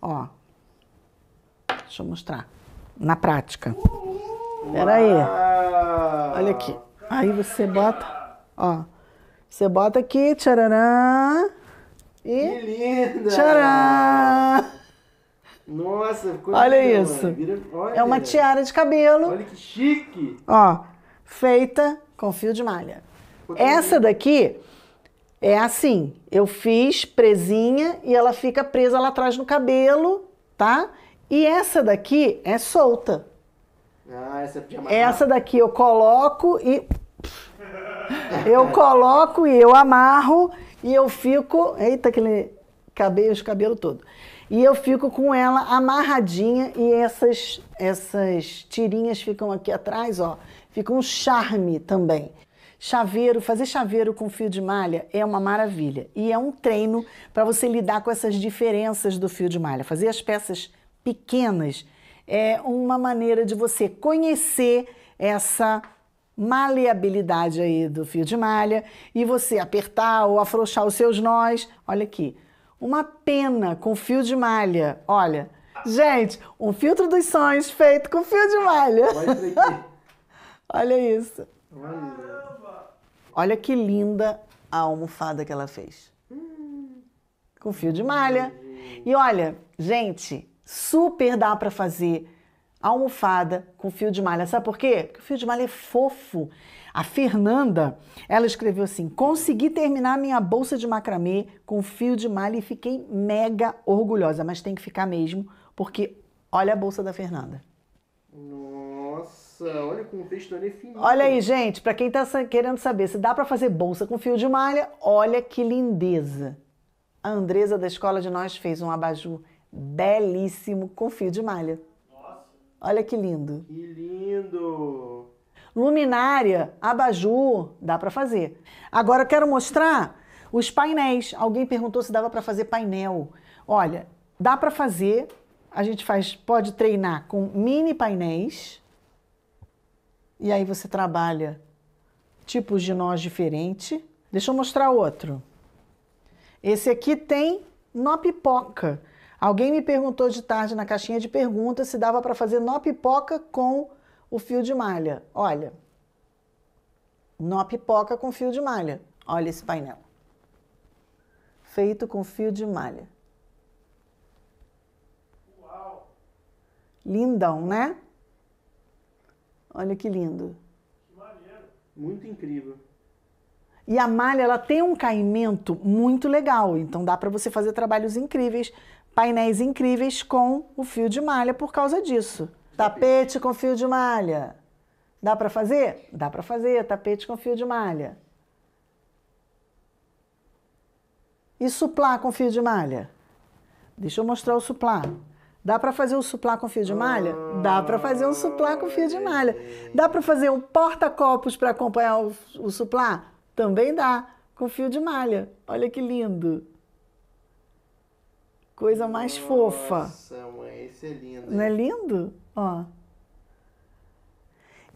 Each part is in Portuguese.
Ó. Deixa eu mostrar. Na prática. Pera aí. Olha aqui. Aí você bota, ó. Você bota aqui, tchararã. Que E linda! tcharam! Nossa, ficou Olha linda, isso. Vira- olha. É uma tiara de cabelo, Olha que chique. ó, feita com fio de malha. Essa daqui é assim, eu fiz presinha e ela fica presa lá atrás no cabelo, tá? E essa daqui é solta. Ah, essa podia amarrar. Essa daqui eu coloco e. Eu coloco e eu amarro e eu fico. Eita, aquele cabelo, os cabelo todo. E eu fico com ela amarradinha e essas, essas tirinhas ficam aqui atrás, ó. Fica um charme também. Chaveiro, fazer chaveiro com fio de malha é uma maravilha. E é um treino para você lidar com essas diferenças do fio de malha. Fazer as peças pequenas é uma maneira de você conhecer essa maleabilidade aí do fio de malha e você apertar ou afrouxar os seus nós. Olha aqui, uma pena com fio de malha. Olha, gente, um filtro dos sonhos feito com fio de malha. Olha isso. Olha. Olha. Que linda a almofada que ela fez. Com fio de malha. E olha, gente, super dá para fazer almofada com fio de malha. Sabe por quê? Porque o fio de malha é fofo. A Fernanda, ela escreveu assim: consegui terminar minha bolsa de macramê com fio de malha e fiquei mega orgulhosa. Mas tem que ficar mesmo, porque olha a bolsa da Fernanda. Nossa, olha fez tonê fininho. Olha aí, gente, para quem está querendo saber se dá para fazer bolsa com fio de malha, olha que lindeza. A Andresa da Escola de Nós fez um abajur belíssimo com fio de malha. Olha que lindo. Que lindo. Luminária, abajur, dá para fazer. Agora eu quero mostrar os painéis. Alguém perguntou se dava para fazer painel. Olha, dá para fazer. A gente faz, pode treinar com mini painéis. E aí você trabalha tipos de nós diferentes. Deixa eu mostrar outro. Esse aqui tem nó pipoca. Alguém me perguntou de tarde na caixinha de perguntas se dava para fazer nó pipoca com o fio de malha. Olha, nó pipoca com fio de malha. Olha esse painel. Feito com fio de malha. Lindão, né? Olha que lindo. Muito incrível. E a malha, ela tem um caimento muito legal, então dá para você fazer trabalhos incríveis, painéis incríveis com o fio de malha por causa disso. Tapete com fio de malha. Dá para fazer? Dá para fazer, tapete com fio de malha. E suplá com fio de malha? Deixa eu mostrar o suplá. Dá para fazer o suplá com fio de malha? Dá para fazer um suplá com fio de malha. Dá para fazer um porta-copos para acompanhar o, o suplá? Também dá, com fio de malha. Olha que lindo. Coisa mais fofa. Nossa, mãe, esse é lindo. Não é lindo? Ó.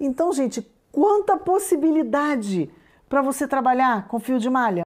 Então, gente, quanta possibilidade para você trabalhar com fio de malha.